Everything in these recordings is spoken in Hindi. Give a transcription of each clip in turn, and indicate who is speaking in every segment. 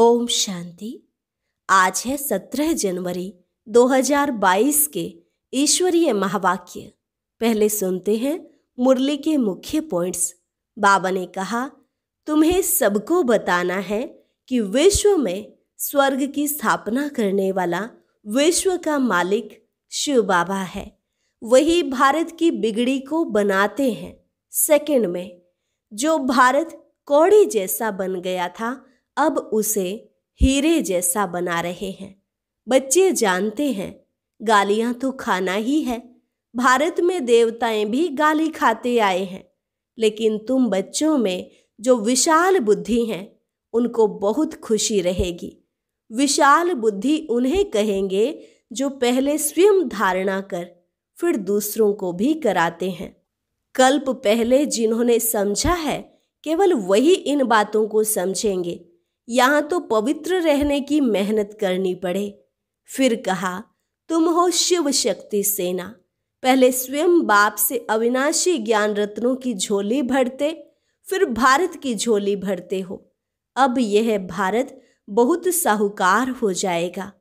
Speaker 1: ओम शांति। आज है सत्रह जनवरी 2022 के ईश्वरीय महावाक्य। पहले सुनते हैं मुरली के मुख्य पॉइंट्स बाबा ने कहा, तुम्हें सबको बताना है कि विश्व में स्वर्ग की स्थापना करने वाला विश्व का मालिक शिव बाबा है। वही भारत की बिगड़ी को बनाते हैं सेकंड में, जो भारत कौड़ी जैसा बन गया था अब उसे हीरे जैसा बना रहे हैं। बच्चे जानते हैं, गालियाँ तो खाना ही है। भारत में देवताएँ भी गाली खाते आए हैं। लेकिन तुम बच्चों में जो विशाल बुद्धि हैं, उनको बहुत खुशी रहेगी। विशाल बुद्धि उन्हें कहेंगे जो पहले स्वयं धारणा कर, फिर दूसरों को भी कराते हैं। कल्प पहले जिन्होंने समझा है, केवल वही इन बातों को समझेंगे। यहाँ तो पवित्र रहने की मेहनत करनी पड़े। फिर कहा, तुम हो शिव शक्ति सेना। पहले स्वयं बाप से अविनाशी ज्ञान रत्नों की झोली भरते, फिर भारत की झोली भरते हो। अब यह भारत बहुत साहूकार हो जाएगा।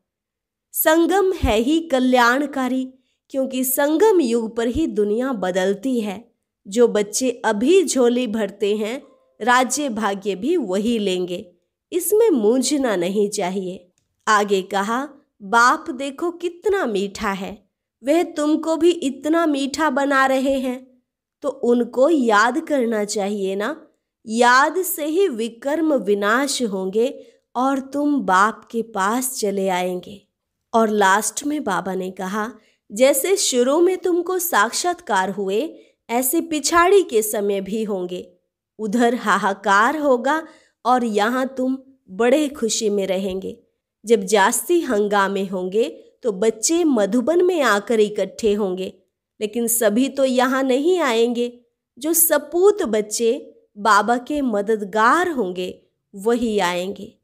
Speaker 1: संगम है ही कल्याणकारी, क्योंकि संगम युग पर ही दुनिया बदलती है। जो बच्चे अभी झोली भरते हैं, राज्य भाग्य भी वही लेंगे। इसमें मूंझना नहीं चाहिए। आगे कहा, बाप देखो कितना मीठा है। वह तुमको भी इतना मीठा बना रहे हैं। तो उनको याद करना चाहिए ना। याद से ही विकर्म विनाश होंगे और तुम बाप के पास चले आएँगे। और लास्ट में बाबा ने कहा, जैसे शुरू में तुमको साक्षात्कार हुए, ऐसे पिछाड़ी के समय भी होंगे। उधर हाहाकार होगा और यहाँ तुम बड़े खुशी में रहेंगे। जब जास्ती हंगामे होंगे तो बच्चे मधुबन में आकर इकट्ठे होंगे। लेकिन सभी तो यहाँ नहीं आएँगे। जो सपूत बच्चे बाबा के मददगार होंगे, वही आएँगे।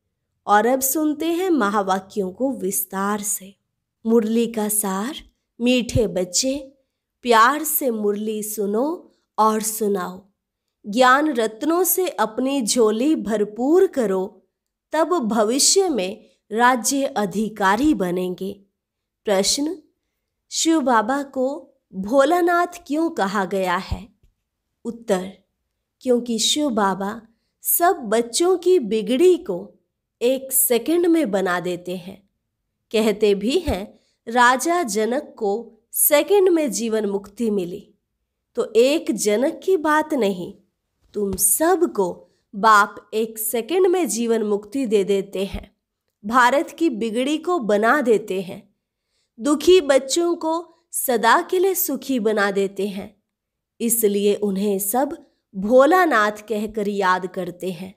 Speaker 1: और अब सुनते हैं महावाक्यों को विस्तार से। मुरली का सार, मीठे बच्चे, प्यार से मुरली सुनो और सुनाओ। ज्ञान रत्नों से अपनी झोली भरपूर करो, तब भविष्य में राज्य अधिकारी बनेंगे। प्रश्न, शिव बाबा को भोलानाथ क्यों कहा गया है? उत्तर, क्योंकि शिव बाबा सब बच्चों की बिगड़ी को एक सेकंड में बना देते हैं। कहते भी हैं, राजा जनक को सेकंड में जीवन मुक्ति मिली। तो एक जनक की बात नहीं तुम सबको बाप एक सेकंड में जीवन मुक्ति दे देते हैं। भारत की बिगड़ी को बना देते हैं। दुखी बच्चों को सदा के लिए सुखी बना देते हैं। इसलिए उन्हें सब भोलानाथ कहकर याद करते हैं।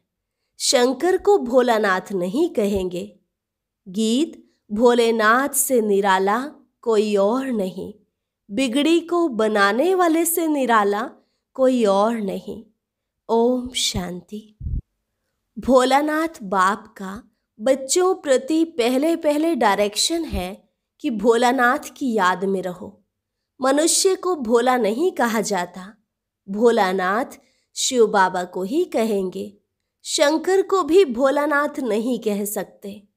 Speaker 1: शंकर को भोलानाथ नहीं कहेंगे। गीत भोलेनाथ से निराला कोई और नहीं। बिगड़ी को बनाने वाले से निराला कोई और नहीं। ओम शांति। भोलानाथ बाप का बच्चों प्रति पहले पहले डायरेक्शन है कि भोलानाथ की याद में रहो। मनुष्य को भोला नहीं कहा जाता। भोलानाथ शिव बाबा को ही कहेंगे। शंकर को भी भोलानाथ नहीं कह सकते।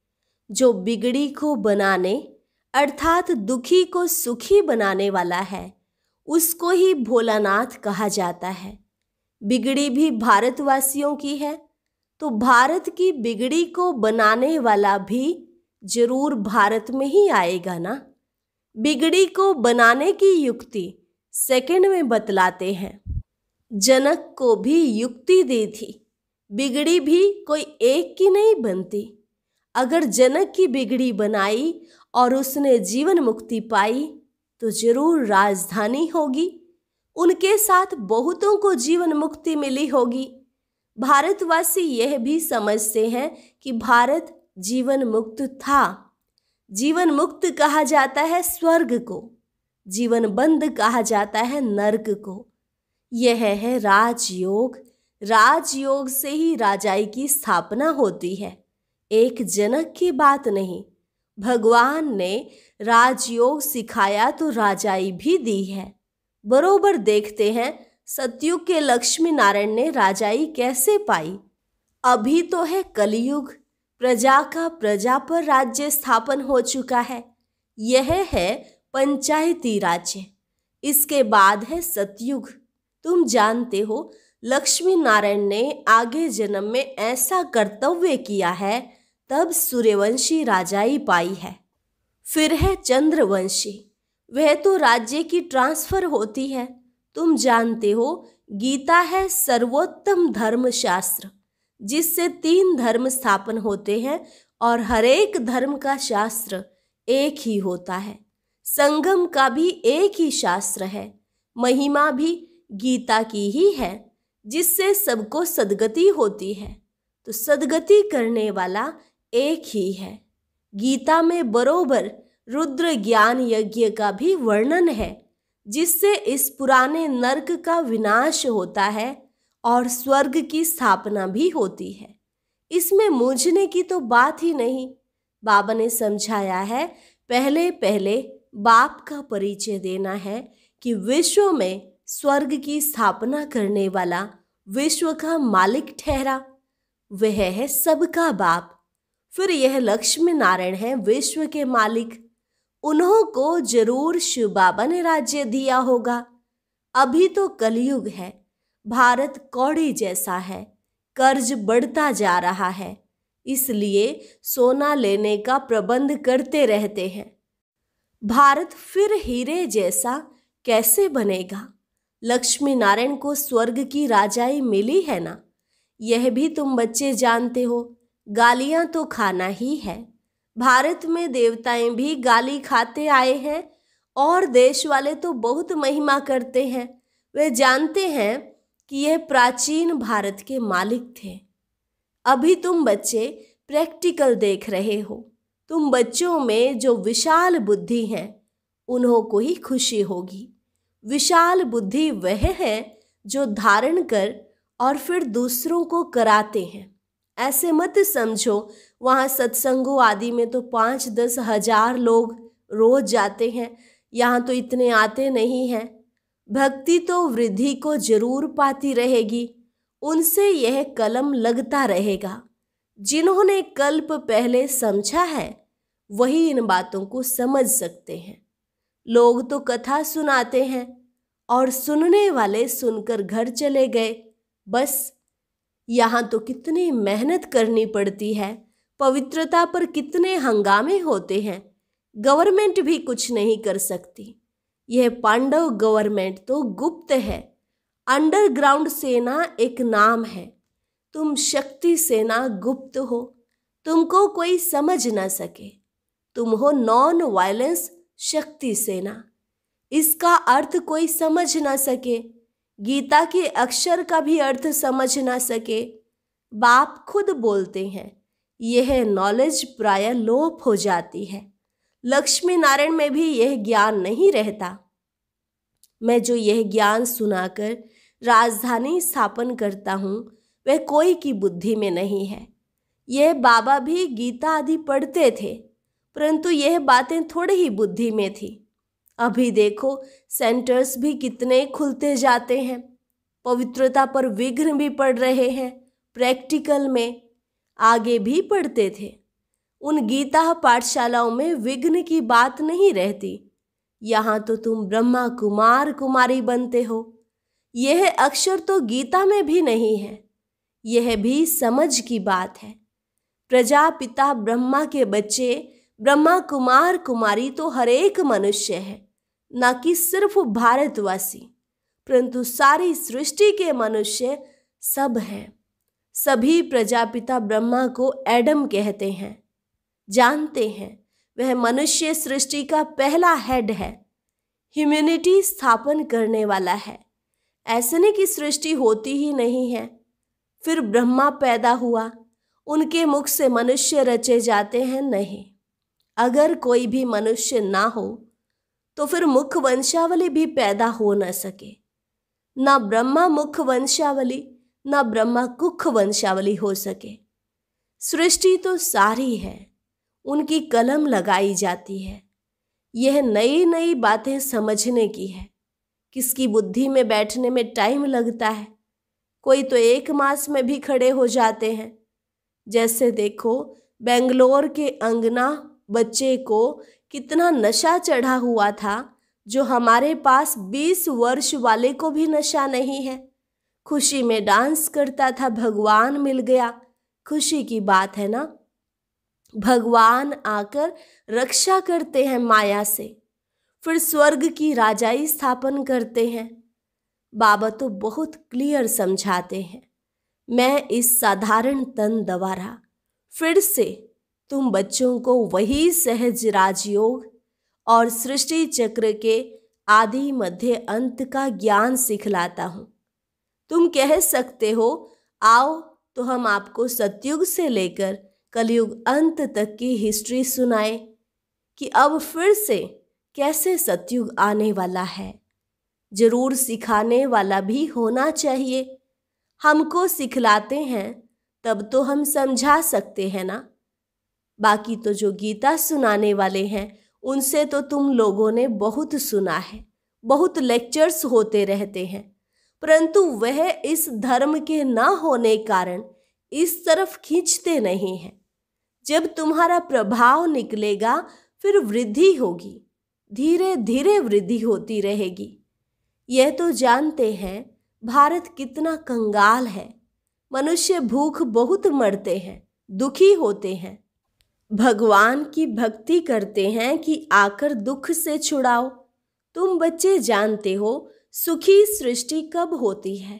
Speaker 1: जो बिगड़ी को बनाने, अर्थात दुखी को सुखी बनाने वाला है, उसको ही भोलानाथ कहा जाता है। बिगड़ी भी भारतवासियों की है तो भारत की बिगड़ी को बनाने वाला भी ज़रूर भारत में ही आएगा ना? बिगड़ी को बनाने की युक्ति सेकंड में बतलाते हैं। जनक को भी युक्ति दी थी, बिगड़ी भी कोई एक की नहीं बनती। अगर जनक की बिगड़ी बनाई और उसने जीवन मुक्ति पाई तो ज़रूर राजधानी होगी। उनके साथ बहुतों को जीवन मुक्ति मिली होगी। भारतवासी यह भी समझते हैं कि भारत जीवन मुक्त था। जीवन मुक्त कहा जाता है स्वर्ग को। जीवन बंद कहा जाता है नर्क को। यह है राजयोग। राजयोग से ही राजाई की स्थापना होती है। एक जनक की बात नहीं। भगवान ने राजयोग सिखाया तो राजाई भी दी है। बरोबर देखते हैं, सतयुग के लक्ष्मी नारायण ने राजाई कैसे पाई? अभी तो है कलयुग, प्रजा का प्रजा पर राज्य स्थापन हो चुका है। यह है पंचायती राज्य। इसके बाद है सतयुग। तुम जानते हो लक्ष्मी नारायण ने आगे जन्म में ऐसा कर्तव्य किया है, तब सूर्यवंशी राजाई पाई है। फिर है चंद्रवंशी। वह तो राज्य की ट्रांसफ़र होती है। तुम जानते हो, गीता है सर्वोत्तम धर्म शास्त्र जिससे तीन धर्म स्थापन होते हैं और हरेक धर्म का शास्त्र एक ही होता है। संगम का भी एक ही शास्त्र है, महिमा भी गीता की ही है, जिससे सबको सदगति होती है। तो सदगति करने वाला एक ही है। गीता में बरोबर रुद्र ज्ञान यज्ञ का भी वर्णन है, जिससे इस पुराने नर्क का विनाश होता है और स्वर्ग की स्थापना भी होती है। इसमें मूझने की तो बात ही नहीं। बाबा ने समझाया है, पहले पहले बाप का परिचय देना है कि विश्व में स्वर्ग की स्थापना करने वाला विश्व का मालिक ठहरा। वह है सबका बाप। फिर यह लक्ष्मी नारायण है विश्व के मालिक। उन्हों को ज़रूर शिव बाबा ने राज्य दिया होगा। अभी तो कलयुग है, भारत कौड़ी जैसा है, कर्ज बढ़ता जा रहा है, इसलिए सोना लेने का प्रबंध करते रहते हैं। भारत फिर हीरे जैसा कैसे बनेगा? लक्ष्मी नारायण को स्वर्ग की राजाई मिली है ना? यह भी तुम बच्चे जानते हो, गालियाँ तो खाना ही है। भारत में देवताएँ भी गाली खाते आए हैं और देश वाले तो बहुत महिमा करते हैं। वे जानते हैं कि यह प्राचीन भारत के मालिक थे। अभी तुम बच्चे प्रैक्टिकल देख रहे हो। तुम बच्चों में जो विशाल बुद्धि है, उन्हों को ही खुशी होगी। विशाल बुद्धि वह है जो धारण कर और फिर दूसरों को कराते हैं। ऐसे मत समझो, वहाँ सत्संगों आदि में तो पाँच दस हज़ार लोग रोज जाते हैं, यहाँ तो इतने आते नहीं हैं। भक्ति तो वृद्धि को ज़रूर पाती रहेगी, उनसे यह कलम लगता रहेगा। जिन्होंने कल्प पहले समझा है, वही इन बातों को समझ सकते हैं। लोग तो कथा सुनाते हैं, और सुनने वाले सुनकर घर चले गए, बस यहाँ तो कितनी मेहनत करनी पड़ती है। पवित्रता पर कितने हंगामे होते हैं। गवर्नमेंट भी कुछ नहीं कर सकती। यह पांडव गवर्नमेंट तो गुप्त है। अंडरग्राउंड सेना एक नाम है। तुम शक्ति सेना गुप्त हो। तुमको कोई समझ ना सके। तुम हो नॉन वायलेंस शक्ति सेना। इसका अर्थ कोई समझ ना सके। गीता के अक्षर का भी अर्थ समझ ना सके। बाप खुद बोलते हैं, यह नॉलेज प्राय लोप हो जाती है। लक्ष्मी नारायण में भी यह ज्ञान नहीं रहता। मैं जो यह ज्ञान सुनाकर राजधानी स्थापन करता हूँ, वह कोई की बुद्धि में नहीं है। यह बाबा भी गीता आदि पढ़ते थे, परंतु यह बातें थोड़ी ही बुद्धि में थी। अभी देखो सेंटर्स भी कितने खुलते जाते हैं। पवित्रता पर विघ्न भी पड़ रहे हैं। प्रैक्टिकल में आगे भी पढ़ते थे। उन गीता पाठशालाओं में विघ्न की बात नहीं रहती। यहाँ तो तुम ब्रह्मा कुमार कुमारी बनते हो। यह अक्षर तो गीता में भी नहीं है। यह भी समझ की बात है। प्रजापिता ब्रह्मा के बच्चे ब्रह्मा कुमार कुमारी तो हरेक मनुष्य है। न कि सिर्फ़ भारतवासी, परंतु सारी सृष्टि के मनुष्य सब हैं। सभी प्रजापिता ब्रह्मा को एडम कहते हैं, जानते हैं। वह मनुष्य सृष्टि का पहला हेड है, ह्यूमैनिटी स्थापन करने वाला है। ऐसे नहीं कि सृष्टि होती ही नहीं है, फिर ब्रह्मा पैदा हुआ, उनके मुख से मनुष्य रचे जाते हैं नहीं। अगर कोई भी मनुष्य ना हो तो फिर मुख वंशावली भी पैदा हो न सके। ना ब्रह्मा मुख वंशावली, न ब्रह्मा कुख वंशावली हो सके। सृष्टि तो सारी है, उनकी कलम लगाई जाती है। यह नई नई बातें समझने की है। किसकी बुद्धि में बैठने में टाइम लगता है। कोई तो एक मास में भी खड़े हो जाते हैं। जैसे देखो, बेंगलोर के अंगना बच्चे को कितना नशा चढ़ा हुआ था, जो हमारे पास बीस वर्ष वाले को भी नशा नहीं है। खुशी में डांस करता था, भगवान मिल गया। खुशी की बात है ना? भगवान आकर रक्षा करते हैं माया से। फिर स्वर्ग की राजाई स्थापन करते हैं। बाबा तो बहुत क्लियर समझाते हैं। मैं इस साधारण तन द्वारा फिर से तुम बच्चों को वही सहज राजयोग और सृष्टि चक्र के आदि मध्य अंत का ज्ञान सिखलाता हूँ। तुम कह सकते हो, आओ तो हम आपको सतयुग से लेकर कलयुग अंत तक की हिस्ट्री सुनाए कि अब फिर से कैसे सतयुग आने वाला है। ज़रूर सिखाने वाला भी होना चाहिए। हमको सिखलाते हैं, तब तो हम समझा सकते हैं ना? बाकी तो जो गीता सुनाने वाले हैं, उनसे तो तुम लोगों ने बहुत सुना है, बहुत लेक्चर्स होते रहते हैं। परंतु वह इस धर्म के न होने कारण इस तरफ़ खींचते नहीं हैं। जब तुम्हारा प्रभाव निकलेगा, फिर वृद्धि होगी धीरे धीरे वृद्धि होती रहेगी। यह तो जानते हैं, भारत कितना कंगाल है। मनुष्य भूख बहुत मरते हैं, दुखी होते हैं। भगवान की भक्ति करते हैं कि आकर दुख से छुड़ाओ। तुम बच्चे जानते हो, सुखी सृष्टि कब होती है।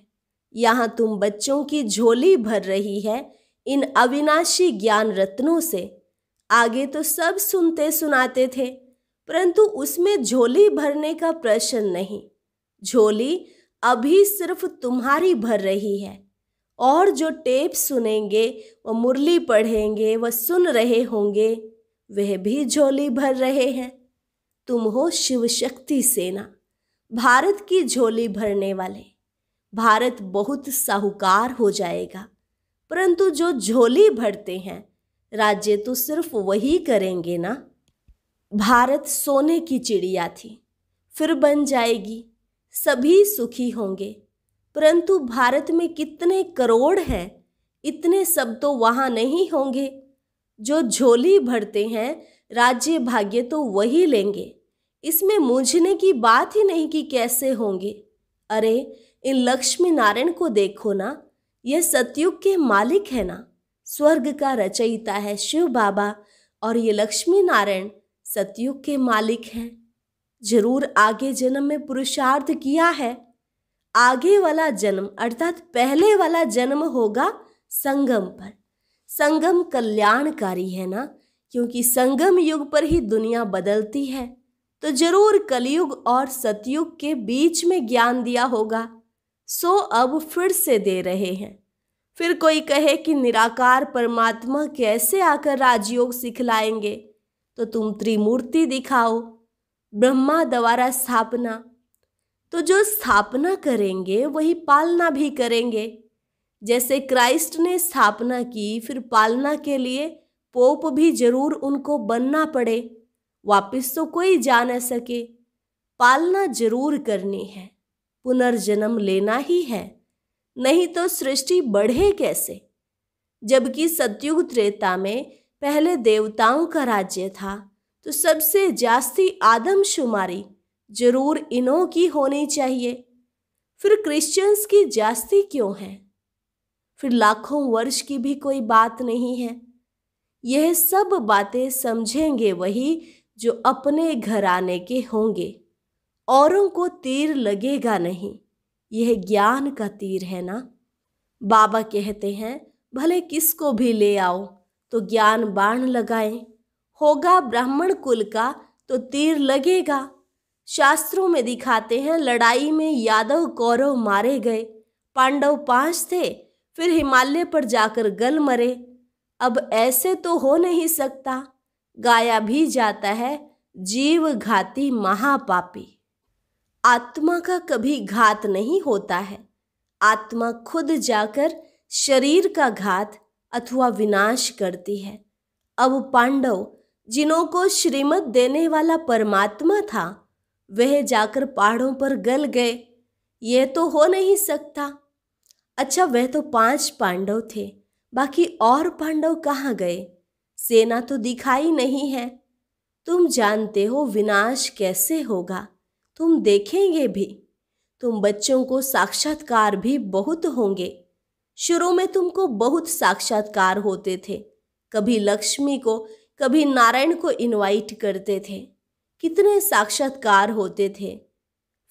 Speaker 1: यहाँ तुम बच्चों की झोली भर रही है इन अविनाशी ज्ञान रत्नों से। आगे तो सब सुनते सुनाते थे, परंतु उसमें झोली भरने का प्रश्न नहीं। झोली अभी सिर्फ़ तुम्हारी भर रही है। और जो टेप सुनेंगे, व मुरली पढ़ेंगे, व सुन रहे होंगे, वह भी झोली भर रहे हैं। तुम हो शिव शक्ति सेना, भारत की झोली भरने वाले। भारत बहुत साहूकार हो जाएगा, परंतु जो झोली भरते हैं, राज्य तो सिर्फ़ वही करेंगे ना। भारत सोने की चिड़िया थी, फिर बन जाएगी, सभी सुखी होंगे। परंतु भारत में कितने करोड़ हैं, इतने सब तो वहाँ नहीं होंगे। जो झोली भरते हैं, राज्य भाग्य तो वही लेंगे। इसमें मूझने की बात ही नहीं कि कैसे होंगे। अरे, इन लक्ष्मी नारायण को देखो ना, यह सतयुग के मालिक है ना। स्वर्ग का रचयिता है शिव बाबा, और ये लक्ष्मी नारायण सतयुग के मालिक हैं। ज़रूर आगे जन्म में पुरुषार्थ किया है। आगे वाला जन्म, अर्थात पहले वाला जन्म होगा संगम पर। संगम कल्याणकारी है ना? क्योंकि संगम युग पर ही दुनिया बदलती है। तो ज़रूर कलयुग और सतयुग के बीच में ज्ञान दिया होगा। सो अब फिर से दे रहे हैं। फिर कोई कहे कि निराकार परमात्मा कैसे आकर राजयोग सिखलाएँगे? तो तुम त्रिमूर्ति दिखाओ, ब्रह्मा द्वारा स्थापना तो जो स्थापना करेंगे, वही पालना भी करेंगे। जैसे क्राइस्ट ने स्थापना की, फिर पालना के लिए पोप भी ज़रूर उनको बनना पड़े, वापिस तो कोई जा न सके। पालना ज़रूर करनी है, पुनर्जन्म लेना ही है, नहीं तो सृष्टि बढ़े कैसे? जबकि सतयुग त्रेता में पहले देवताओं का राज्य था तो सबसे जास्ती आदमशुमारी ज़रूर इन्हों की होनी चाहिए। फिर क्रिश्चियंस की जास्ती क्यों है? फिर लाखों वर्ष की भी कोई बात नहीं है। यह सब बातें समझेंगे वही जो अपने घराने के होंगे। औरों को तीर लगेगा नहीं। यह ज्ञान का तीर है ना? बाबा कहते हैं, भले किसको भी ले आओ तो ज्ञान बाण लगाएँ। होगा ब्राह्मण कुल का तो तीर लगेगा। शास्त्रों में दिखाते हैं, लड़ाई में यादव कौरव मारे गए। पांडव पाँच थे, फिर हिमालय पर जाकर गल मरे। अब ऐसे तो हो नहीं सकता, गाया भी जाता है, जीव घाती महापापी। आत्मा का कभी घात नहीं होता है। आत्मा खुद जाकर शरीर का घात अथवा विनाश करती है। अब पांडव, जिन्हों को श्रीमत देने वाला परमात्मा था वह जाकर पहाड़ों पर गल गए। यह तो हो नहीं सकता। अच्छा वह तो पाँच पांडव थे। बाकी और पांडव कहाँ गए? सेना तो दिखाई नहीं है। तुम जानते हो विनाश कैसे होगा। तुम देखेंगे भी। तुम बच्चों को साक्षात्कार भी बहुत होंगे। शुरू में तुमको बहुत साक्षात्कार होते थे। कभी लक्ष्मी को, कभी नारायण को इनवाइट करते थे। कितने साक्षात्कार होते थे।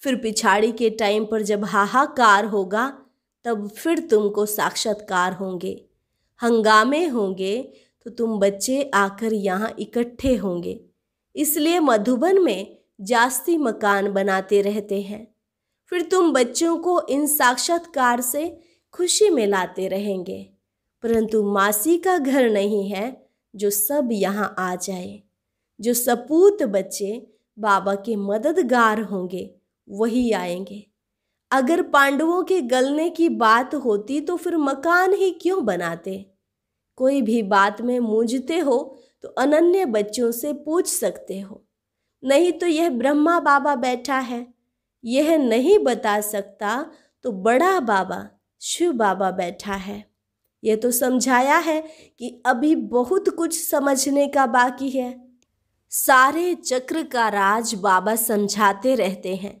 Speaker 1: फिर पिछाड़ी के टाइम पर जब हाहाकार होगा, तब फिर तुमको साक्षात्कार होंगे। हंगामे होंगे तो तुम बच्चे आकर यहाँ इकट्ठे होंगे। इसलिए मधुबन में जास्ती मकान बनाते रहते हैं। फिर तुम बच्चों को इन साक्षात्कार से खुशी में लाते रहेंगे। परंतु मासी का घर नहीं है, जो सब यहाँ आ जाए। जो सपूत बच्चे बाबा के मददगार होंगे, वही आएँगे। अगर पांडवों के गलने की बात होती तो फिर मकान ही क्यों बनाते? कोई भी बात में मूझते हो तो अनन्य बच्चों से पूछ सकते हो। नहीं तो यह ब्रह्मा बाबा बैठा है। यह नहीं बता सकता तो बड़ा बाबा, शिव बाबा बैठा है। यह तो समझाया है कि अभी बहुत कुछ समझने का बाकी है। सारे चक्र का राज बाबा समझाते रहते हैं।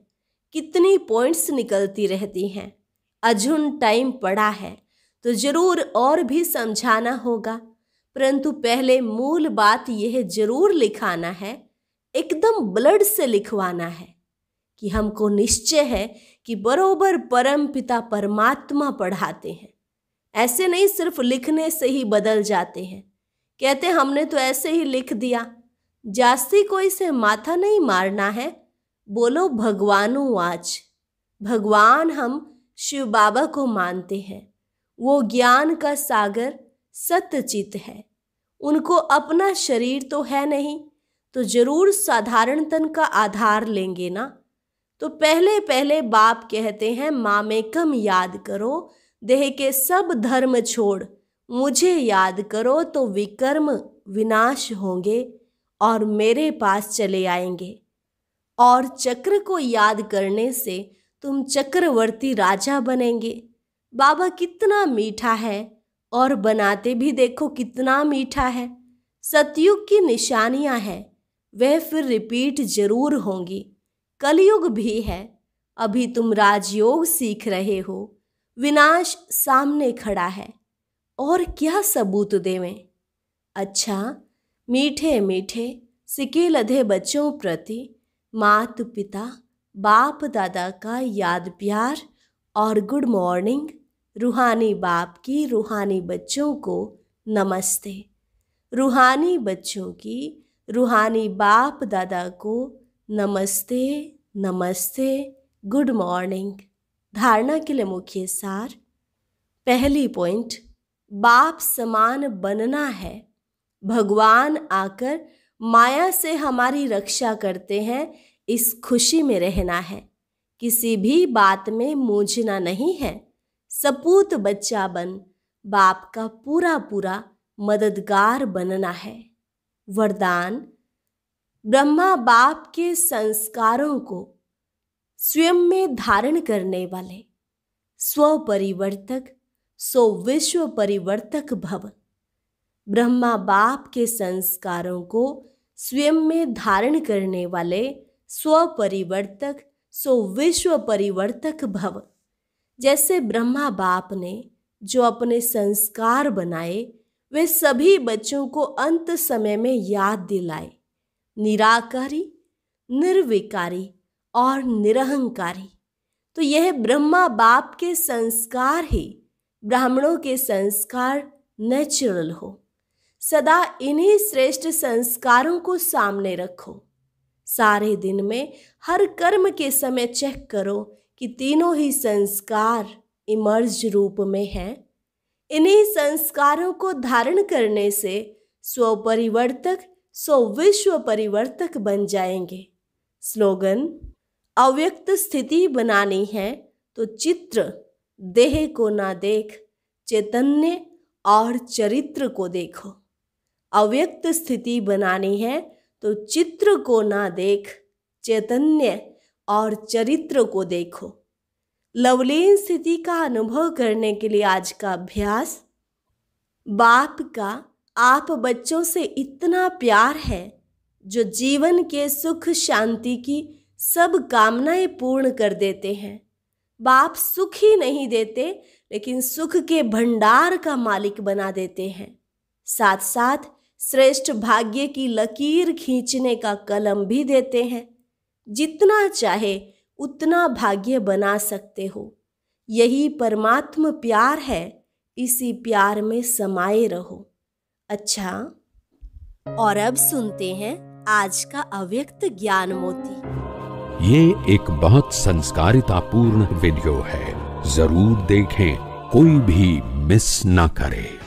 Speaker 1: कितनी पॉइंट्स निकलती रहती हैं। अजुन टाइम पड़ा है तो ज़रूर और भी समझाना होगा। परंतु पहले मूल बात यह ज़रूर लिखाना है, एकदम ब्लड से लिखवाना है, कि हमको निश्चय है कि बरोबर परम पिता परमात्मा पढ़ाते हैं। ऐसे नहीं सिर्फ़ लिखने से ही बदल जाते हैं। कहते हमने तो ऐसे ही लिख दिया। जास्ती कोई से माथा नहीं मारना है। बोलो, भगवानु आज। भगवान हम शिव बाबा को मानते हैं। वो ज्ञान का सागर सत्यचित है। उनको अपना शरीर तो है नहीं तो ज़रूर साधारण तन का आधार लेंगे ना। तो पहले पहले बाप कहते हैं, माँ, में कम याद करो, देह के सब धर्म छोड़। मुझे याद करो तो विकर्म विनाश होंगे। और मेरे पास चले आएँगे। और चक्र को याद करने से तुम चक्रवर्ती राजा बनेंगे। बाबा कितना मीठा है और बनाते भी देखो कितना मीठा है। सतयुग की निशानियाँ हैं, वह फिर रिपीट ज़रूर होंगी। कलयुग भी है, अभी तुम राजयोग सीख रहे हो। विनाश सामने खड़ा है, और क्या सबूत देवें? अच्छा मीठे मीठे सिके लधे बच्चों प्रति मात पिता बाप दादा का याद प्यार और गुड मॉर्निंग, रूहानी बाप की रूहानी बच्चों को नमस्ते। रूहानी बच्चों की रूहानी बाप दादा को नमस्ते नमस्ते, गुड मॉर्निंग। धारणा के लिए मुख्य सार, पहली पॉइंट, बाप समान बनना है। भगवान आकर माया से हमारी रक्षा करते हैं, इस खुशी में रहना है। किसी भी बात में मूझना नहीं है। सपूत बच्चा बन, बाप का पूरा पूरा मददगार बनना है। वरदान, ब्रह्मा बाप के संस्कारों को स्वयं में धारण करने वाले स्व परिवर्तक सो विश्व परिवर्तक भव। ब्रह्मा बाप के संस्कारों को स्वयं में धारण करने वाले स्व परिवर्तक सो विश्व परिवर्तक भव। जैसे ब्रह्मा बाप ने जो अपने संस्कार बनाए, वे सभी बच्चों को अंत समय में याद दिलाए। निराकारी, निर्विकारी और निरहंकारी। तो यह ब्रह्मा बाप के संस्कार ही ब्राह्मणों के संस्कार नेचुरल हो। सदा इन्हीं श्रेष्ठ संस्कारों को सामने रखो। सारे दिन में हर कर्म के समय चेक करो कि तीनों ही संस्कार इमर्ज रूप में हैं। इन्हीं संस्कारों को धारण करने से स्वपरिवर्तक सो विश्व परिवर्तक बन जाएँगे। स्लोगन, अव्यक्त स्थिति बनानी है तो चित्र, देह को ना देख, चैतन्य और चरित्र को देखो। अव्यक्त स्थिति बनानी है तो चित्र को ना देख, चैतन्य और चरित्र को देखो। लवलीन स्थिति का अनुभव करने के लिए आज का अभ्यास, बाप का, आप बच्चों से इतना प्यार है, जो जीवन के सुख शांति की सब कामनाएँ पूर्ण कर देते हैं। बाप सुख ही नहीं देते, लेकिन सुख के भंडार का मालिक बना देते हैं। साथ साथ श्रेष्ठ भाग्य की लकीर खींचने का कलम भी देते हैं। जितना चाहे उतना भाग्य बना सकते हो। यही परमात्म प्यार है, इसी प्यार में समाये रहो। अच्छा और अब सुनते हैं आज का अव्यक्त ज्ञान मोती
Speaker 2: ये एक बहुत संस्कारिता पूर्ण वीडियो है, ज़रूर देखें, कोई भी मिस ना करे।